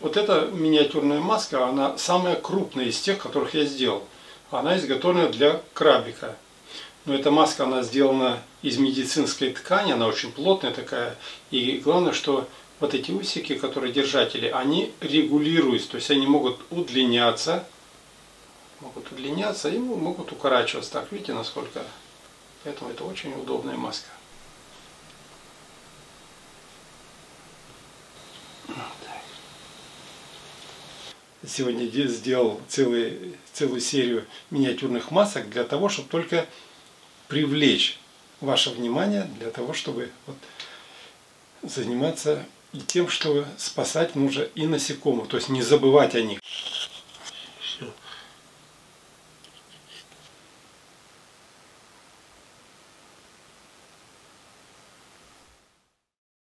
Вот эта миниатюрная маска, она самая крупная из тех, которых я сделал. Она изготовлена для крабика. Но эта маска, она сделана из медицинской ткани, она очень плотная такая. И главное, что вот эти усики, которые держатели, они регулируются, то есть они могут удлиняться, могут удлиняться и могут укорачиваться. Так, видите, насколько? Поэтому это очень удобная маска. Сегодня сделал целый, целую серию миниатюрных масок для того, чтобы только привлечь ваше внимание, для того, чтобы вот заниматься и тем, что спасать нужно и насекомых, то есть не забывать о них.